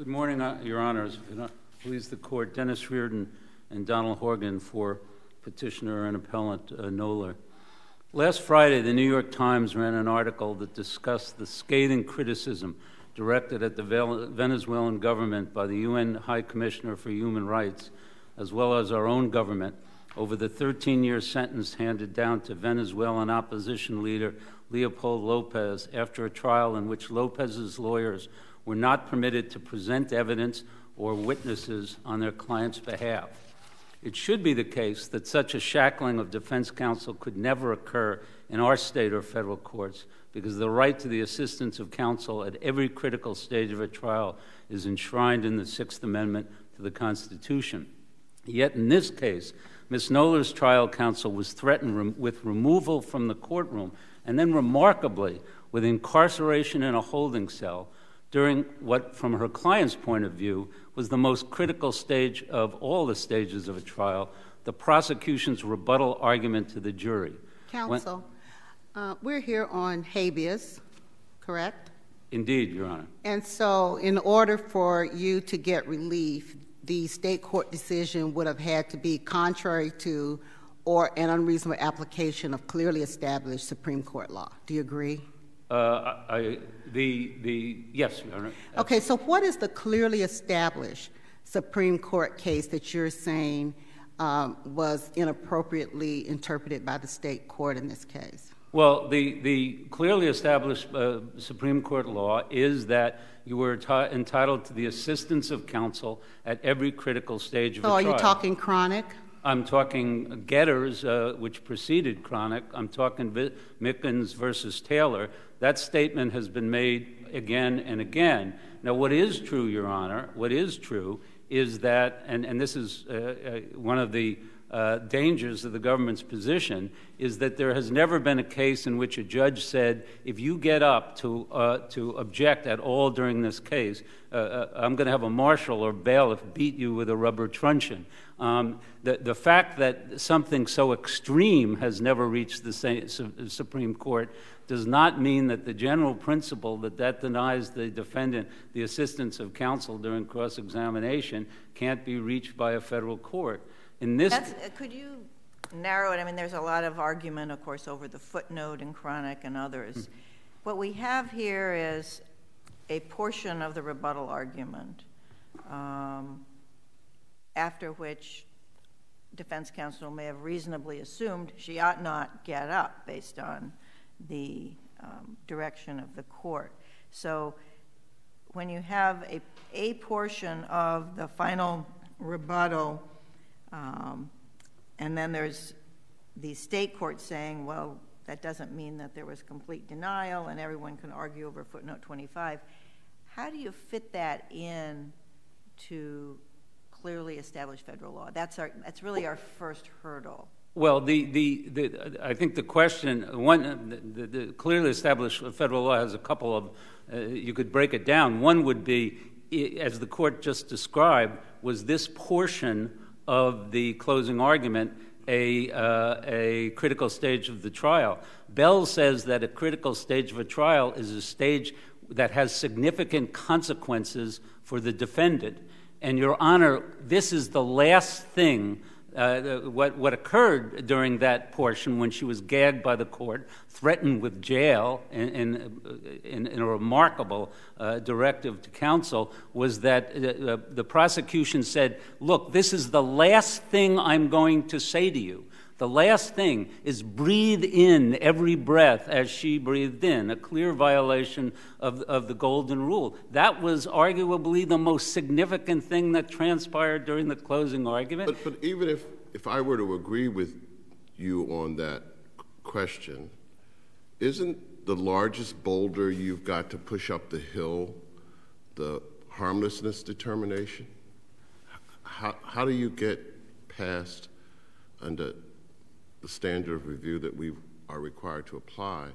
Good morning, uh, Your Honors. Please the court, Dennis Reardon and Donald Horgan for petitioner and appellant uh, Knoller. Last Friday, the New York Times ran an article that discussed the scathing criticism directed at the Venezuelan government by the UN High Commissioner for Human Rights, as well as our own government, over the 13 year sentence handed down to Venezuelan opposition leader Leopoldo Lopez after a trial in which Lopez's lawyers were not permitted to present evidence or witnesses on their client's behalf. It should be the case that such a shackling of defense counsel could never occur in our state or federal courts because the right to the assistance of counsel at every critical stage of a trial is enshrined in the Sixth Amendment to the Constitution. Yet in this case, Ms. Knoller's trial counsel was threatened with removal from the courtroom and then, remarkably, with incarceration in a holding cell during what, from her client's point of view, was the most critical stage of all the stages of a trial the prosecution's rebuttal argument to the jury. Counsel, uh, we're here on habeas, correct? Indeed, Your Honor. And so, in order for you to get relief, the state court decision would have had to be contrary to or an unreasonable application of clearly established Supreme Court law. Do you agree? Uh, I, the, the, yes, Your Honor. Okay, so what is the clearly established Supreme Court case that you're saying um, was inappropriately interpreted by the state court in this case? Well, the, the clearly established uh, Supreme Court law is that you were entitled to the assistance of counsel at every critical stage of a trial. So, are you talking Cronic? I'm talking Geders, uh, which preceded Cronic. I'm talking v- Mickens versus Taylor. That statement has been made again and again. Now, what is true, Your Honor, what is true is that, and, and this is uh, uh, one of the uh, dangers of the government's position is that there has never been a case in which a judge said, if you get up to, uh, to object at all during this case, uh, uh I'm going to have a marshal or bailiff beat you with a rubber truncheon. Um, the, the fact that something so extreme has never reached the Supreme Court does not mean that the general principle that that denies the defendant the assistance of counsel during cross examination can't be reached by a federal court. In this, uh, could you narrow it? I mean, there's a lot of argument, of course, over the footnote in Cronic and others. Mm-hmm. What we have here is a portion of the rebuttal argument, um, after which defense counsel may have reasonably assumed she ought not get up based on the um, direction of the court. So when you have a, a portion of the final rebuttal and then there's the state court saying, well, that doesn't mean that there was complete denial and everyone can argue over footnote 25. How do you fit that in to clearly establish federal law? That's, our, that's really our first hurdle. Well, the, I think the question, one, clearly established federal law has a couple of, uh, you could break it down. One would be, as the court just described, was this portion of the closing argument a, uh, a critical stage of the trial. Bell says that a critical stage of a trial is a stage that has significant consequences for the defendant. And, Your Honor, this is the last thing uh, what, what occurred during that portion when she was gagged by the court, threatened with jail in, in, in, in a remarkable uh, directive to counsel, was that uh, the prosecution said, Look, this is the last thing I'm going to say to you. The last thing is breathe in every breath as she breathed in, a clear violation of, of the golden rule. That was arguably the most significant thing that transpired during the closing argument. But, but even if, if I were to agree with you on that question, isn't the largest boulder you've got to push up the hill the harmlessness determination? How, how do you get past under the standard of review that we are required to apply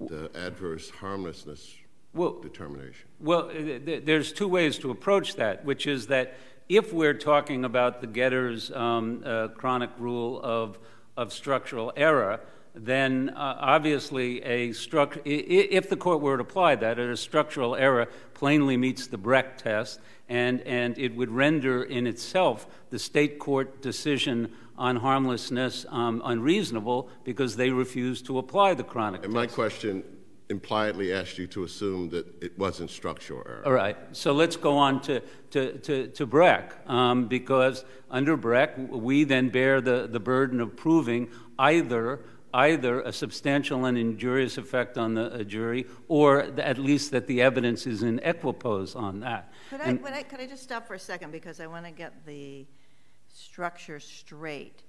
the adverse harmlessness well, determination? Well, there's two ways to approach that, which is that if we're talking about the Geders' um, uh, Cronic rule of, of structural error, then uh, obviously a struct- if the court were to apply that, a structural error plainly meets the Brecht test, and, and it would render in itself the state court decision on harmlessness um, unreasonable because they refused to apply the Cronic and test. my question impliedly asked you to assume that it wasn't structural error. All right. So let's go on to, to, to, to Brecht, um, because under Brecht, we then bear the, the burden of proving either either a substantial and injurious effect on the jury or th- at least that the evidence is in equipoise on that. Could I, would I, could I just stop for a second because I want to get the structure straight?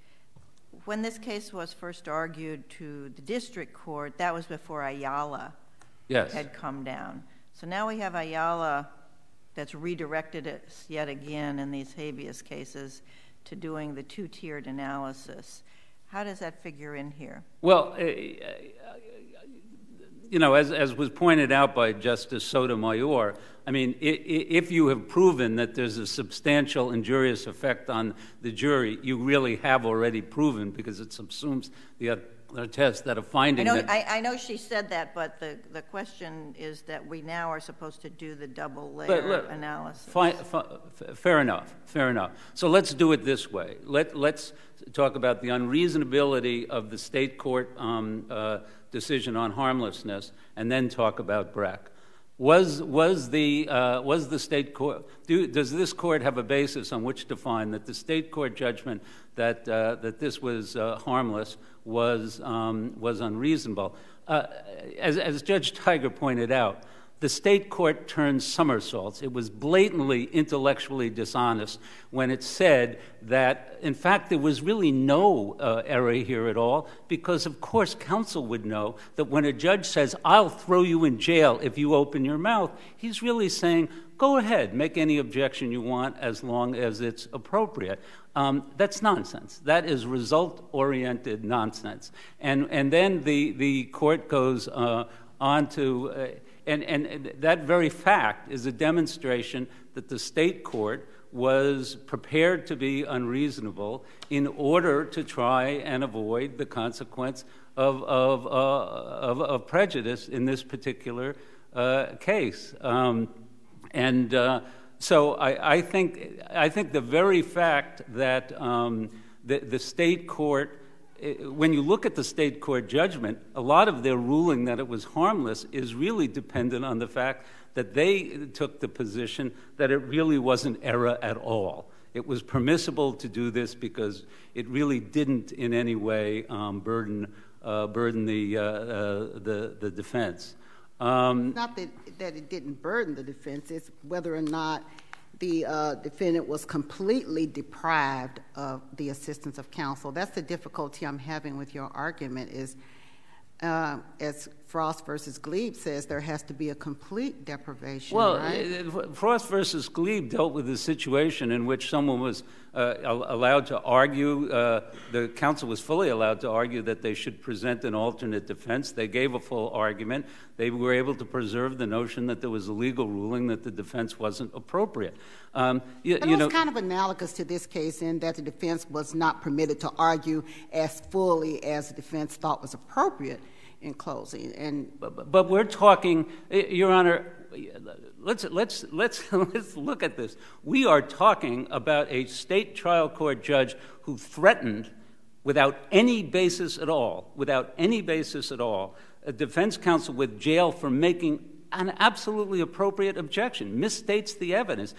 When this case was first argued to the district court, that was before Ayala Yes. had come down. So now we have Ayala that's redirected us yet again in these habeas cases to doing the two-tiered analysis. How does that figure in here? Well, uh, you know, as, as was pointed out by Justice Sotomayor, I mean, if you have proven that there's a substantial injurious effect on the jury, you really have already proven because it subsumes the other test that a I finding know, that. I, I know she said that, but the, the question is that we now are supposed to do the double layer analysis. fi- fi- fair enough, fair enough. So let's do it this way. Let, let's talk about the unreasonability of the state court um, uh, decision on harmlessness, and then talk about Brecht. Was, was, the, uh, was the state court, do, does this court have a basis on which to find that the state court judgment that, uh, that this was uh, harmless was, um, was unreasonable? Uh, as, as Judge Tigar pointed out, the state court turned somersaults. It was blatantly intellectually dishonest when it said that, in fact, there was really no uh, error here at all, because of course counsel would know that when a judge says, I'll throw you in jail if you open your mouth, he's really saying, go ahead, make any objection you want as long as it's appropriate. Um, that's nonsense. That is result oriented nonsense. And, and then the, the court goes uh, on to. Uh, and, and that very fact is a demonstration that the state court was prepared to be unreasonable in order to try and avoid the consequence of, of, uh, of, of prejudice in this particular uh, case. Um, and uh, so I, I, think, I think the very fact that um, the, the state court when you look at the state court judgment, a lot of their ruling that it was harmless is really dependent on the fact that they took the position that it really wasn't error at all. It was permissible to do this because it really didn't in any way um, burden, uh, burden the, uh, uh, the, the defense. Um, Not that, that it didn't burden the defense, it's whether or not the uh, defendant was completely deprived of the assistance of counsel. That's the difficulty I'm having with your argument is, uh, as Frost versus Glebe says, there has to be a complete deprivation, Well, right? uh, Frost versus Glebe dealt with a situation in which someone was uh, allowed to argue, uh, the counsel was fully allowed to argue that they should present an alternate defense. They gave a full argument. They were able to preserve the notion that there was a legal ruling that the defense wasn't appropriate. Um, you, But it was kind of analogous to this case in that the defense was not permitted to argue as fully as the defense thought was appropriate in closing. And But, we're talking, eh, Your Honor, let's, let's, let's, let's look at this. We are talking about a state trial court judge who threatened, without any basis at all, without any basis at all, a defense counsel with jail for making an absolutely appropriate objection, misstates the evidence,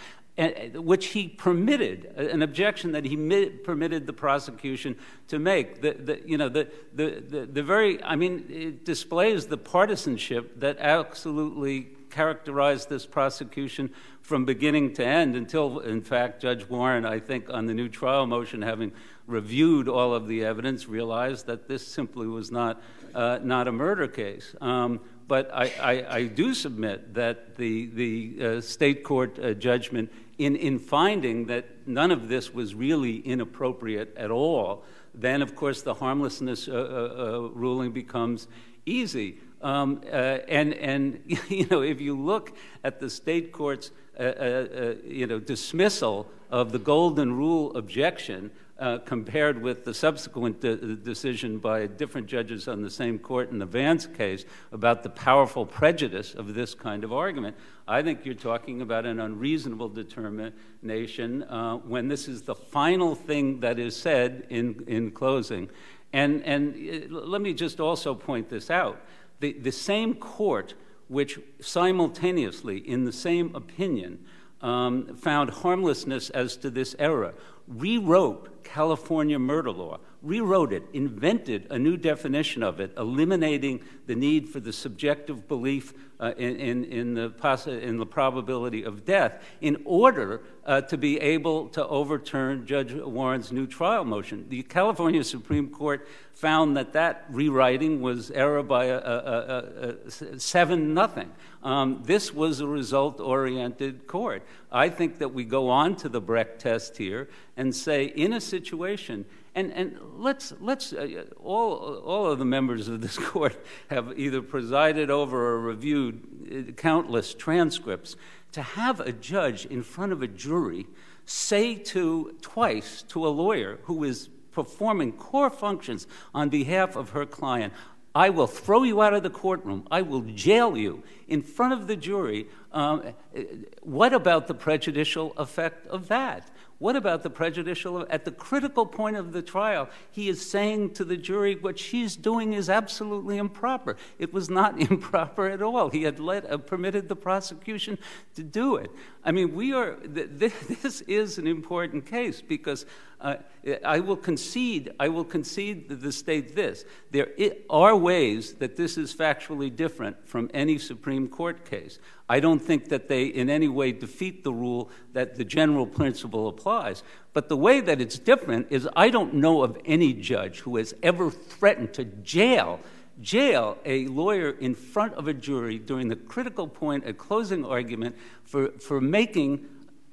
which he permitted, an objection that he permitted the prosecution to make. You know, the, the, very, I mean, it displays the partisanship that absolutely characterized this prosecution from beginning to end until, in fact, Judge Warren, I think, on the new trial motion, having reviewed all of the evidence, realized that this simply was not, uh, not a murder case. Um, but I, do submit that the, the uh, state court uh, judgment, in, in finding that none of this was really inappropriate at all, then, of course, the harmlessness uh, uh, ruling becomes easy. Um, uh, and, and you know, if you look at the state court's uh, uh, you know, dismissal of the golden rule objection, uh, compared with the subsequent de- decision by different judges on the same court in the Vance case about the powerful prejudice of this kind of argument. I think you're talking about an unreasonable determination uh, when this is the final thing that is said in, in closing. And, and uh, let me just also point this out. The, the same court which simultaneously, in the same opinion, um, found harmlessness as to this error, rewrote California murder law, rewrote it, invented a new definition of it, eliminating the need for the subjective belief uh, in, in, in, the possi- in the probability of death in order uh, to be able to overturn Judge Warren's new trial motion. The California Supreme Court found that that rewriting was error by a, a, a, seven nothing. Um, this was a result oriented court. I think that we go on to the Brecht test here and say, in a situation, and, and let's, let's uh, all, all of the members of this court have either presided over or reviewed uh, countless transcripts. To have a judge in front of a jury say to twice to a lawyer who is performing core functions on behalf of her client, I will throw you out of the courtroom. I will jail you in front of the jury. Um, uh, what about the prejudicial effect of that? What about the prejudicial? At the critical point of the trial, he is saying to the jury, what she's doing is absolutely improper. It was not improper at all. He had let, uh, permitted the prosecution to do it. I mean, we are, th- th- this is an important case because uh, I will concede, I will concede to the state this. There are ways that this is factually different from any Supreme Court case. I don't think that they in any way defeat the rule that the general principle applies. But the way that it's different is I don't know of any judge who has ever threatened to jail jail a lawyer in front of a jury during the critical point, a closing argument, for, for making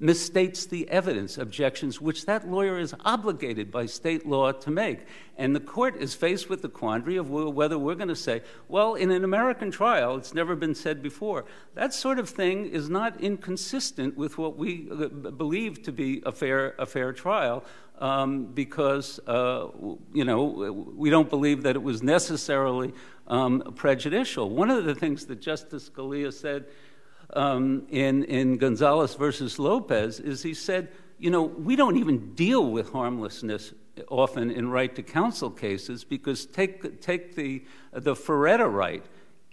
misstates the evidence objections which that lawyer is obligated by state law to make. And the court is faced with the quandary of whether we're going to say, well, in an American trial, it's never been said before. That sort of thing is not inconsistent with what we uh, believe to be a fair, a fair trial. Um, because uh, you know we don't believe that it was necessarily um, prejudicial. One of the things that Justice Scalia said um, in, in Gonzalez versus Lopez is he said, you know, we don't even deal with harmlessness often in right to counsel cases because take, take the, the Faretta right.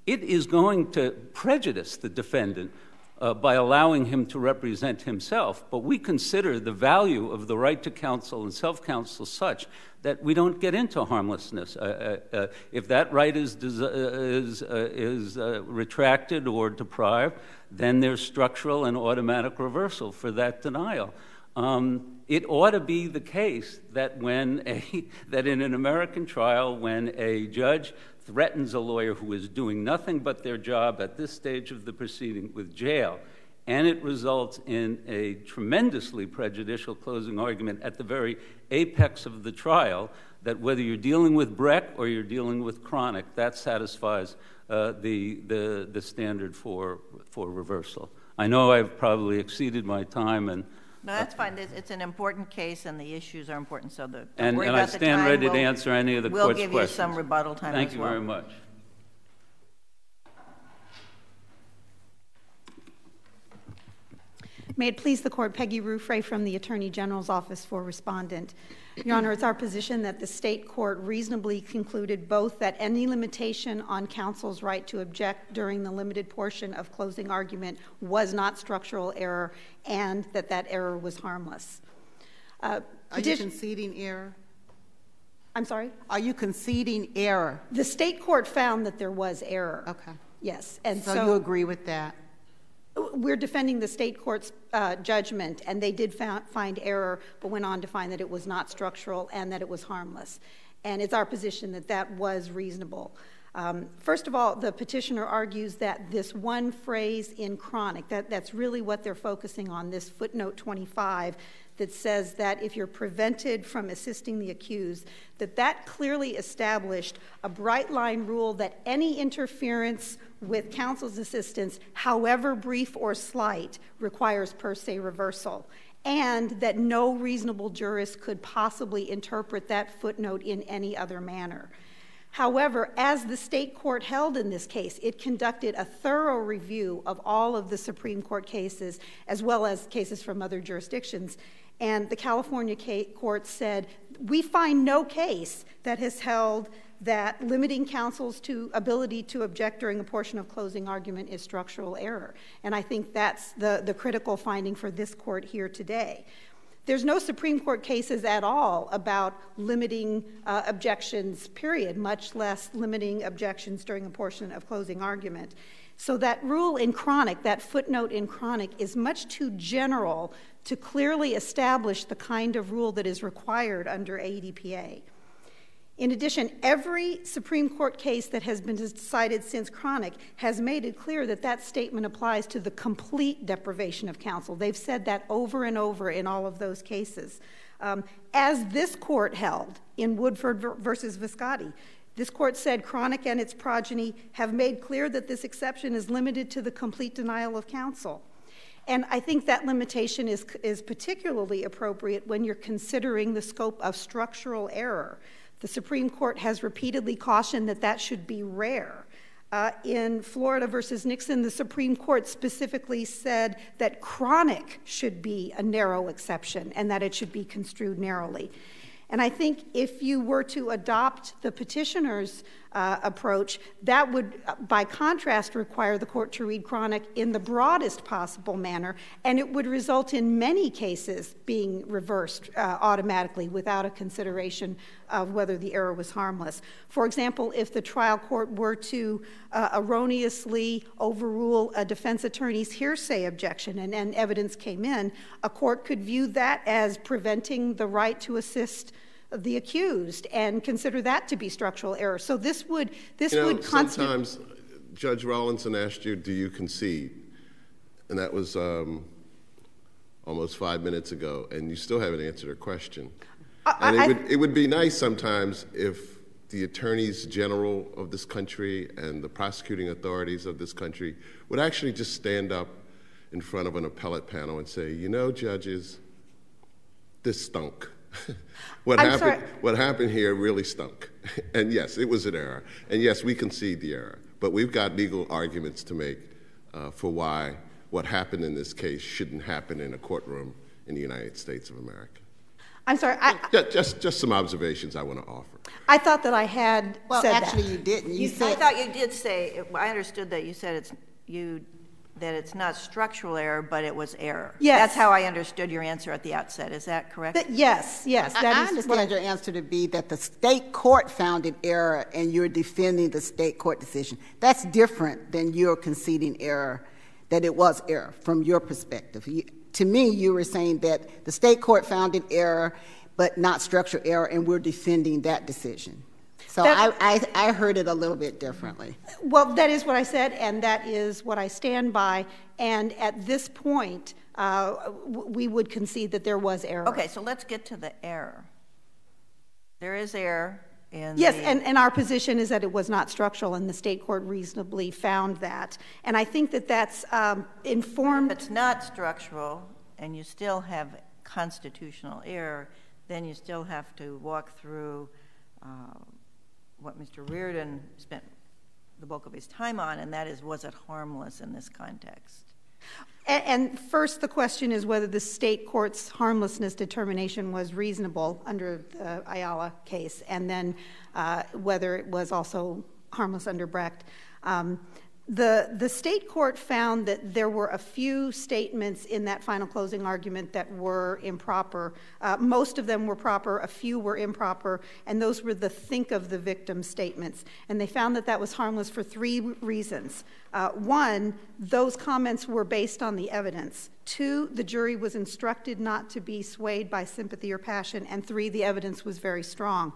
It is going to prejudice the defendant uh, by allowing him to represent himself, but we consider the value of the right to counsel and self counsel such that we don't get into harmlessness. Uh, uh, uh if that right is, uh, is, uh, is retracted or deprived, then there's structural and automatic reversal for that denial. Um, it ought to be the case that when a, that in an American trial, when a judge threatens a lawyer who is doing nothing but their job at this stage of the proceeding with jail, and it results in a tremendously prejudicial closing argument at the very apex of the trial, that whether you're dealing with Brecht or you're dealing with Cronic, that satisfies uh, the, the, the standard for, for reversal. I know I've probably exceeded my time and no, that's fine. It's, it's an important case, and the issues are important. So the don't and, worry and about I stand the time. ready we'll, to answer any of the questions. we'll give you some rebuttal time Thank as you well. very much. May it please the court, Peggy Ruffra from the Attorney General's Office for Respondent. Your Honor, it's our position that the state court reasonably concluded both that any limitation on counsel's right to object during the limited portion of closing argument was not structural error and that that error was harmless. Uh, Are you conceding error? I'm sorry? Are you conceding error? The state court found that there was error. Okay. Yes. And so, so you agree with that? We're defending the state court's uh, judgment, and they did fa- find error, but went on to find that it was not structural and that it was harmless. And it's our position that that was reasonable. Um, first of all, the petitioner argues that this one phrase in Cronic, that, that's really what they're focusing on, this footnote 25, that says that if you're prevented from assisting the accused, that that clearly established a bright line rule that any interference with counsel's assistance, however brief or slight, requires per se reversal. and that no reasonable jurist could possibly interpret that footnote in any other manner. However, as the state court held in this case, it conducted a thorough review of all of the Supreme Court cases as well as cases from other jurisdictions. And the California court said, We find no case that has held that limiting counsel's to ability to object during a portion of closing argument is structural error. And I think that's the, the critical finding for this court here today. There's no Supreme Court cases at all about limiting uh, objections, period, much less limiting objections during a portion of closing argument. So that rule in Cronic, that footnote in Cronic, is much too general to clearly establish the kind of rule that is required under AEDPA. In addition, every Supreme Court case that has been decided since Cronic has made it clear that that statement applies to the complete deprivation of counsel. They've said that over and over in all of those cases. Um, as this court held in Woodford versus Visciotti, this court said Cronic and its progeny have made clear that this exception is limited to the complete denial of counsel. And I think that limitation is, is particularly appropriate when you're considering the scope of structural error. The Supreme Court has repeatedly cautioned that that should be rare. Uh, in Florida versus Nixon, the Supreme Court specifically said that Cronic should be a narrow exception and that it should be construed narrowly. And I think if you were to adopt the petitioner's uh, approach, that would, uh, by contrast, require the court to read Cronic in the broadest possible manner, and it would result in many cases being reversed uh, automatically without a consideration of whether the error was harmless. For example, if the trial court were to uh, erroneously overrule a defense attorney's hearsay objection and, and evidence came in, a court could view that as preventing the right to assist the accused and consider that to be structural error. So this would this you know, would constitute. Sometimes Judge Rawlinson asked you, "Do you concede?" And that was um, almost five minutes ago, and you still haven't answered her question. I, and it I, would it would be nice sometimes if the attorneys general of this country and the prosecuting authorities of this country would actually just stand up in front of an appellate panel and say, "You know, judges, this stunk." what I'm happened sorry. what happened here really stunk. and yes, it was an error. And yes, we concede the error. But we've got legal arguments to make uh, for why what happened in this case shouldn't happen in a courtroom in the United States of America. I'm sorry. I, just, just, just some observations I want to offer. I thought that I had. Well, actually, that. you didn't. You, you said. I thought you did say. I understood that you said it's you that it's not structural error, but it was error. Yes. That's how I understood your answer at the outset. Is that correct? That, yes, yes. That I, I understand your answer to be that the state court found an error and you're defending the state court decision. That's different than you're conceding error, that it was error from your perspective. You, to me, you were saying that the state court found an error, but not structural error, and we're defending that decision. So I, I, I, heard it a little bit differently. Well, that is what I said, and that is what I stand by. And at this point, uh, we would concede that there was error. Okay, so let's get to the error. There is error in. Yes, the... and, and our position is that it was not structural, and the state court reasonably found that. And I think that that's um, informed. If it's not structural, and you still have constitutional error, then you still have to walk through. Uh, what Mr. Reardon spent the bulk of his time on, and that is was it harmless in this context? And, first, the question is whether the state court's harmlessness determination was reasonable under the Ayala case, and then uh, whether it was also harmless under Brecht. Um, the, the state court found that there were a few statements in that final closing argument that were improper. Uh, most of them were proper, a few were improper, and those were the think of the victim statements. And they found that that was harmless for three reasons. Uh, one, those comments were based on the evidence. Two, the jury was instructed not to be swayed by sympathy or passion. And three, the evidence was very strong.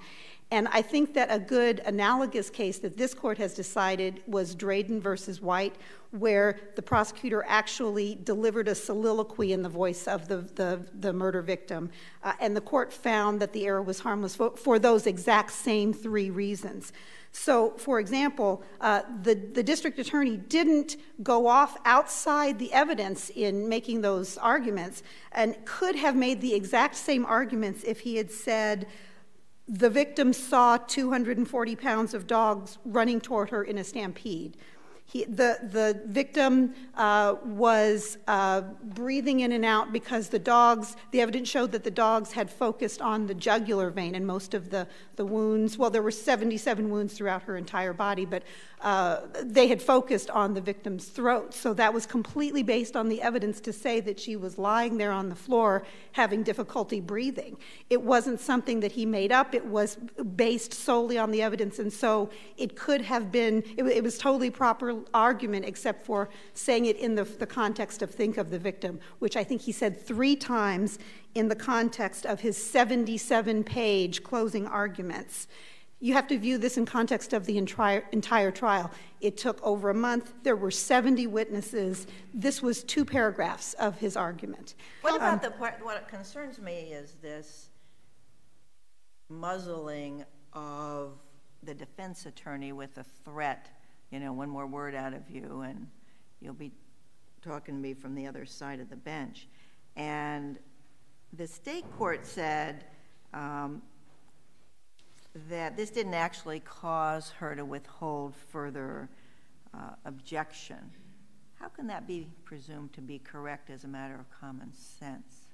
And I think that a good analogous case that this court has decided was Drayden versus White, where the prosecutor actually delivered a soliloquy in the voice of the, the, the murder victim. Uh, and the court found that the error was harmless for, for those exact same three reasons. So, for example, uh, the, the district attorney didn't go off outside the evidence in making those arguments and could have made the exact same arguments if he had said, the victim saw 240 pounds of dogs running toward her in a stampede. He, the, the victim uh, was uh, breathing in and out because the dogs, the evidence showed that the dogs had focused on the jugular vein and most of the, the wounds. Well, there were 77 wounds throughout her entire body, but Uh, they had focused on the victim's throat. So that was completely based on the evidence to say that she was lying there on the floor having difficulty breathing. It wasn't something that he made up, it was based solely on the evidence. And so it could have been, it, was totally proper argument except for saying it in the, the context of think of the victim, which I think he said three times in the context of his 77 page closing arguments. You have to view this in context of the entire, entire trial. It took over a month. There were 70 witnesses. This was two paragraphs of his argument. What about um, the part, what concerns me is this muzzling of the defense attorney with a threat, you know, one more word out of you and you'll be talking to me from the other side of the bench. And the state court said, um, that this didn't actually cause her to withhold further uh, objection. How can that be presumed to be correct as a matter of common sense?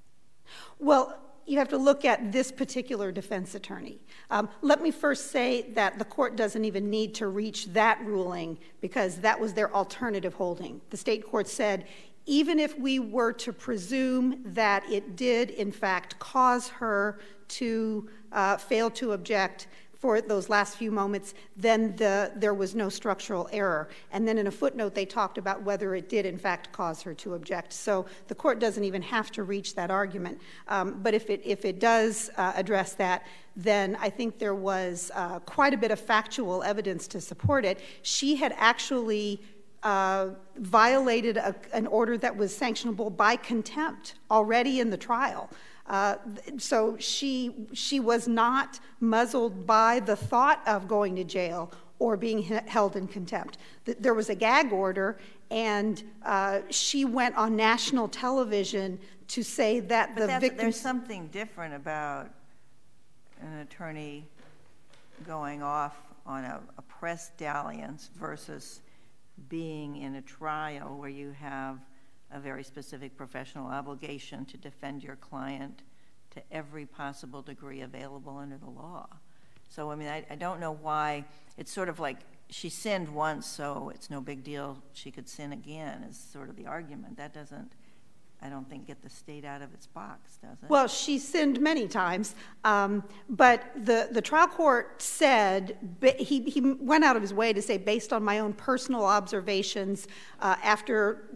Well, you have to look at this particular defense attorney. Um, let me first say that the court doesn't even need to reach that ruling because that was their alternative holding. The state court said even if we were to presume that it did, in fact, cause her to uh, fail to object for those last few moments, then the, there was no structural error. And then in a footnote, they talked about whether it did, in fact, cause her to object. So the court doesn't even have to reach that argument. Um, but if it, if it does uh, address that, then I think there was uh, quite a bit of factual evidence to support it. She had actually uh, violated a, an order that was sanctionable by contempt already in the trial. Uh, so she, she was not muzzled by the thought of going to jail or being held in contempt. There was a gag order, and uh, she went on national television to say that but the victim. There's something different about an attorney going off on a, a press dalliance versus being in a trial where you have a very specific professional obligation to defend your client to every possible degree available under the law. So, I mean, I, I don't know why it's sort of like she sinned once, so it's no big deal. She could sin again, is sort of the argument. That doesn't, I don't think, get the state out of its box, does it? Well, she sinned many times, um, but the, the trial court said, he, he went out of his way to say, based on my own personal observations uh, after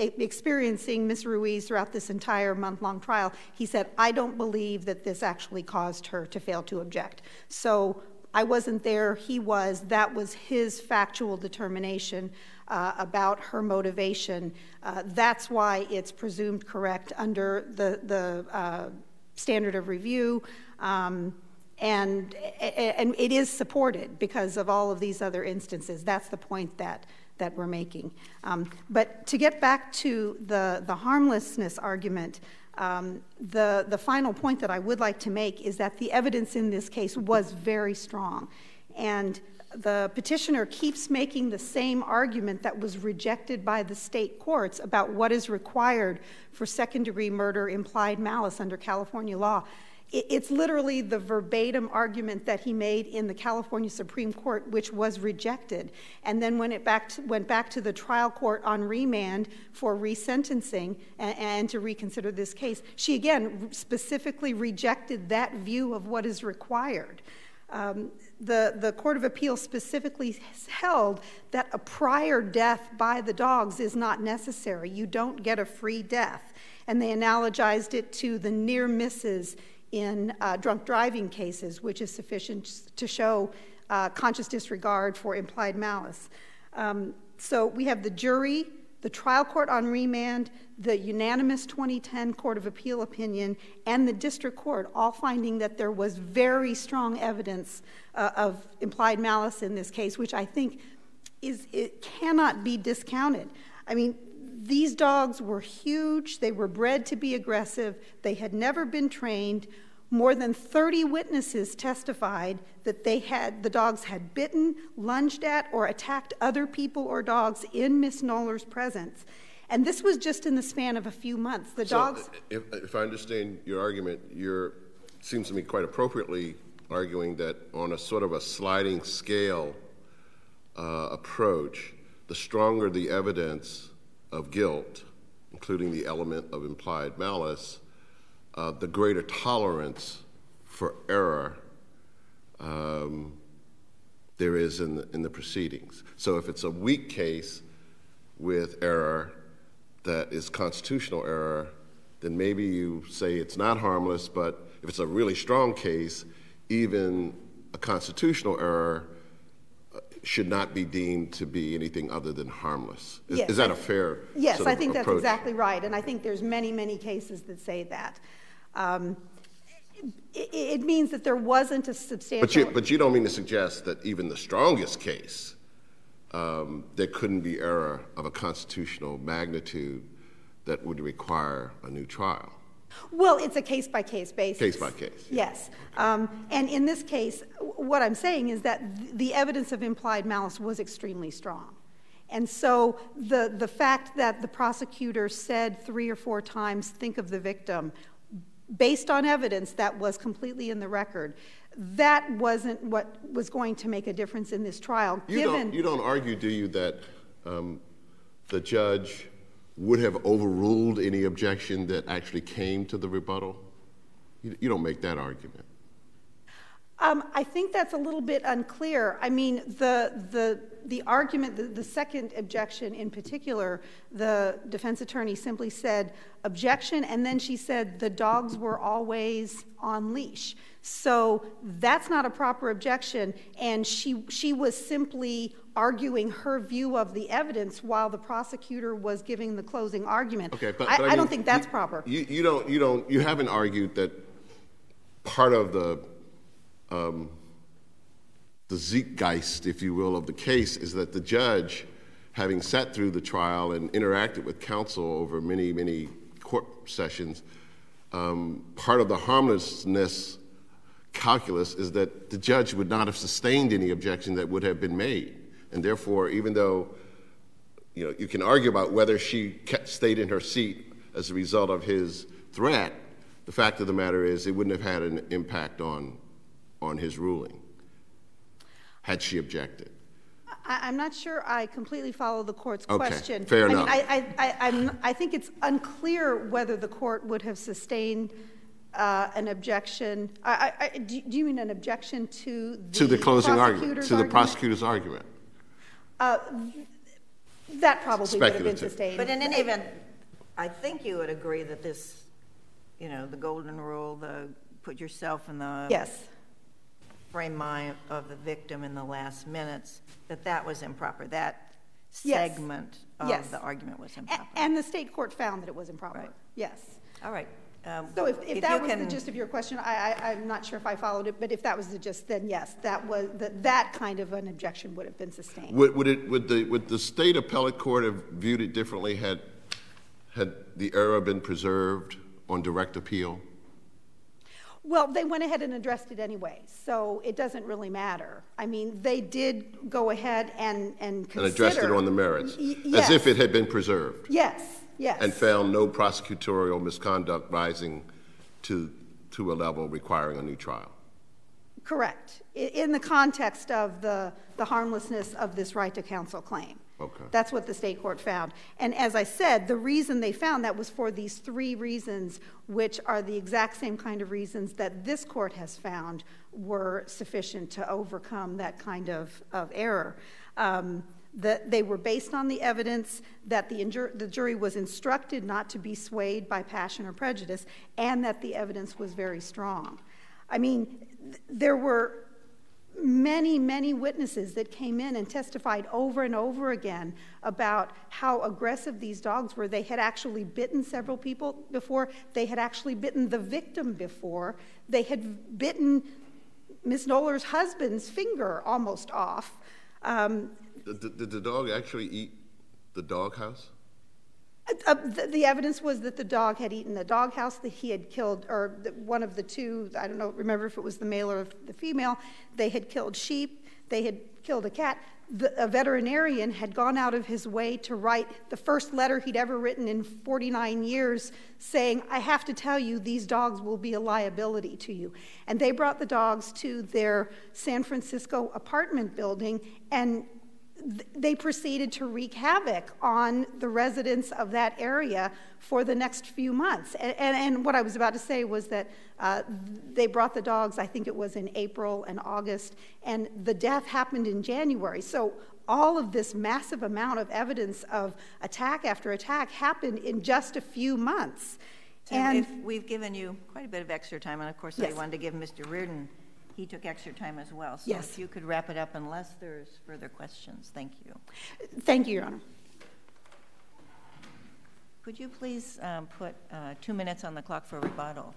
experiencing Ms. Ruiz throughout this entire month long trial, he said, I don't believe that this actually caused her to fail to object. So I wasn't there, he was. That was his factual determination uh, about her motivation. Uh, that's why it's presumed correct under the, the uh, standard of review. Um, and, and it is supported because of all of these other instances. That's the point that that we're making. Um, but to get back to the, the harmlessness argument, um, the, the final point that I would like to make is that the evidence in this case was very strong. And the petitioner keeps making the same argument that was rejected by the state courts about what is required for second degree murder implied malice under California law. It's literally the verbatim argument that he made in the California Supreme Court, which was rejected. And then when it back to, went back to the trial court on remand for resentencing and, and, to reconsider this case, she again specifically rejected that view of what is required. Um, the, the Court of Appeal specifically held that a prior death by the dogs is not necessary. You don't get a free death. And they analogized it to the near misses in uh, drunk driving cases, which is sufficient to show uh, conscious disregard for implied malice. Um, so we have the jury, the trial court on remand, the unanimous 2010 Court of Appeal opinion, and the district court all finding that there was very strong evidence uh, of implied malice in this case, which I think is it cannot be discounted. I mean, these dogs were huge, they were bred to be aggressive, they had never been trained. More than 30 witnesses testified that they had the dogs had bitten, lunged at, or attacked other people or dogs in Miss Knoller's presence. And this was just in the span of a few months. The So, dogs. If, if I understand your argument, you're, seems to me quite appropriately arguing that on a sort of a sliding scale uh, approach, the stronger the evidence of guilt, including the element of implied malice, uh, the greater tolerance for error um, there is in the, in the proceedings. So if it's a weak case with error that is constitutional error, then maybe you say it's not harmless, but if it's a really strong case, even a constitutional error should not be deemed to be anything other than harmless. Is, Yes, is that a fair Yes, sort I of think that's exactly right, and I think there's many, many cases that say that. Um, it, it means that there wasn't a substantial. But you, but you don't mean to suggest that even the strongest case, um, there couldn't be error of a constitutional magnitude that would require a new trial? Well, it's a case by case basis. Case by case, Yes. Um, and in this case, what I'm saying is that the evidence of implied malice was extremely strong. And so the, the fact that the prosecutor said three or four times, think of the victim, based on evidence that was completely in the record, that wasn't what was going to make a difference in this trial. You given don't, you don't argue, do you, that um, the judge would have overruled any objection that actually came to the rebuttal? You, you don't make that argument. Um, I think that's a little bit unclear. I mean, the, the, the argument, the, the second objection in particular, the defense attorney simply said, objection, and then she said the dogs were always on leash. So that's not a proper objection, and she, she was simply arguing her view of the evidence while the prosecutor was giving the closing argument. Okay, but, I, but I mean, don't think that's proper. You, you don't, you don't, you haven't argued that part of the, um, the zeitgeist, if you will, of the case is that the judge, having sat through the trial and interacted with counsel over many, many court sessions, um, part of the harmlessness calculus is that the judge would not have sustained any objection that would have been made. And therefore, even though you know, you can argue about whether she kept, stayed in her seat as a result of his threat. The fact of the matter is, it wouldn't have had an impact on, on his ruling had she objected. I'm not sure I completely follow the court's Okay, question. fair I enough. Mean, I, I, I, I'm, I think it's unclear whether the court would have sustained an objection. I, I, I, do do you mean an objection to the To the closing argument, prosecutor's to the prosecutor's argument. Uh, that probably would have been Speculative. sustained. But in any event, I think you would agree that this, you know, the golden rule, the put yourself in the Yes. frame mind of the victim in the last minutes, that that was improper. That segment Yes. of the argument was A- improper. And the state court found that it was improper. Right. Yes. All right. Um, So if, if that you was the gist of your question, I, I, I'm not sure if I followed it, but if that was the gist, then yes, that was, that, that kind of an objection would have been sustained. Would, would, it, would, the, would the state appellate court have viewed it differently had, had the error been preserved on direct appeal? Well, they went ahead and addressed it anyway, so it doesn't really matter. I mean, they did go ahead and, and consider. And addressed it on the merits, Y- as if it had been preserved? Yes, yes. And found no prosecutorial misconduct rising to, to a level requiring a new trial? Correct. In the context of the, the harmlessness of this right to counsel claim. Okay. That's what the state court found. And as I said, the reason they found that was for these three reasons, which are the exact same kind of reasons that this court has found were sufficient to overcome that kind of, of error. Um, that they were based on the evidence that the, injur- the jury was instructed not to be swayed by passion or prejudice, and that the evidence was very strong. I mean, th- there were many, many witnesses that came in and testified over and over again about how aggressive these dogs were. They had actually bitten several people before, they had actually bitten the victim before, they had bitten Miss Knoller's husband's finger almost off. Um, Did, the dog actually eat the doghouse? Uh, the, the, evidence was that the dog had eaten the doghouse, that he had killed, or one of the two, I don't know, remember if it was the male or the female, they had killed sheep, they had killed a cat. A veterinarian had gone out of his way to write the first letter he'd ever written in 49 years saying, I have to tell you, these dogs will be a liability to you. And they brought the dogs to their San Francisco apartment building and they proceeded to wreak havoc on the residents of that area for the next few months. And, and, and what I was about to say was that uh, they brought the dogs, I think it was in April and August, and the death happened in January. So all of this massive amount of evidence of attack after attack happened in just a few months. And we've given you quite a bit of extra time, and of course, yes. I wanted to give Mr. Reardon he took extra time as well. So yes. if you could wrap it up unless there's further questions. Thank you. Thank you, Your Honor. Could you please um, put uh, two minutes on the clock for rebuttal?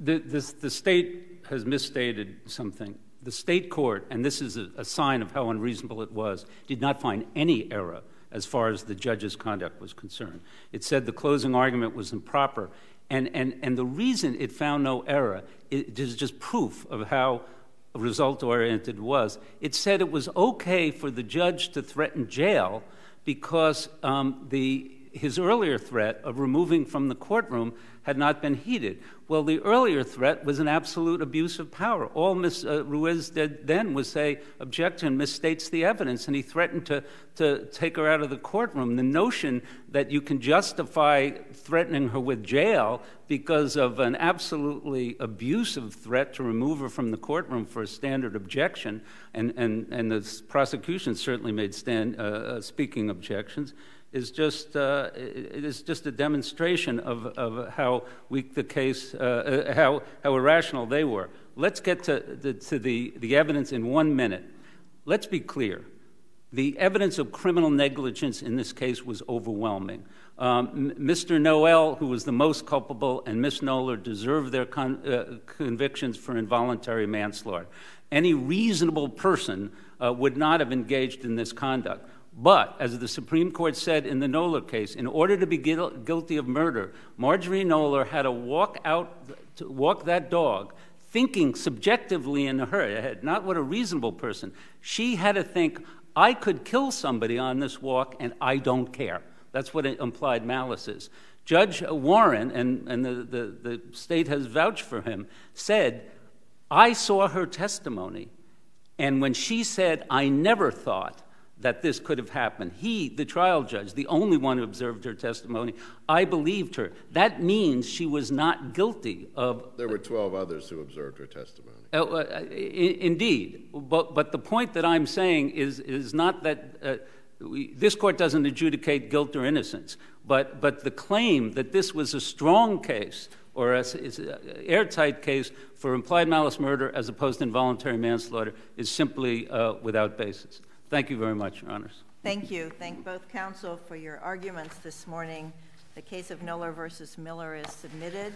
The, this, the state has misstated something. The state court, and this is a, a sign of how unreasonable it was, did not find any error as far as the judge's conduct was concerned. It said the closing argument was improper and, the reason it found no error is just proof of how result oriented it was. It said it was okay for the judge to threaten jail because um, the, his earlier threat of removing from the courtroom had not been heeded. Well, the earlier threat was an absolute abuse of power. All Ms. Uh, Ruiz did then was say, objection, misstates the evidence, and he threatened to, to take her out of the courtroom. The notion that you can justify threatening her with jail because of an absolutely abusive threat to remove her from the courtroom for a standard objection, and, and, and the prosecution certainly made stand, uh, uh speaking objections, is just, uh, it is just a demonstration of, of how weak the case, uh, uh, how, how irrational they were. Let's get to, the, to the, the evidence in one minute. Let's be clear. The evidence of criminal negligence in this case was overwhelming. Um, Mr. Noel, who was the most culpable, and Miss Knoller deserved their con- uh, convictions for involuntary manslaughter. Any reasonable person uh, would not have engaged in this conduct. But, as the Supreme Court said in the Knoller case, in order to be guilty of murder, Marjorie Knoller had to walk out, to walk that dog, thinking subjectively in her head, not what a reasonable person. She had to think, I could kill somebody on this walk and I don't care. That's what implied malice is. Judge Warren, and, and the, the, the state has vouched for him, said, I saw her testimony, and when she said, I never thought, that this could have happened. He, the trial judge, the only one who observed her testimony, I believed her. That means she was not guilty of. There were 12 others who observed her testimony. Uh, uh, indeed. But, but the point that I'm saying is, is not that. Uh, we, this court doesn't adjudicate guilt or innocence, but, but the claim that this was a strong case or an airtight case for implied malice murder as opposed to involuntary manslaughter is simply uh, without basis. Thank you very much, Your Honors. Thank you. Thank both counsel for your arguments this morning. The case of Knoller versus Miller is submitted.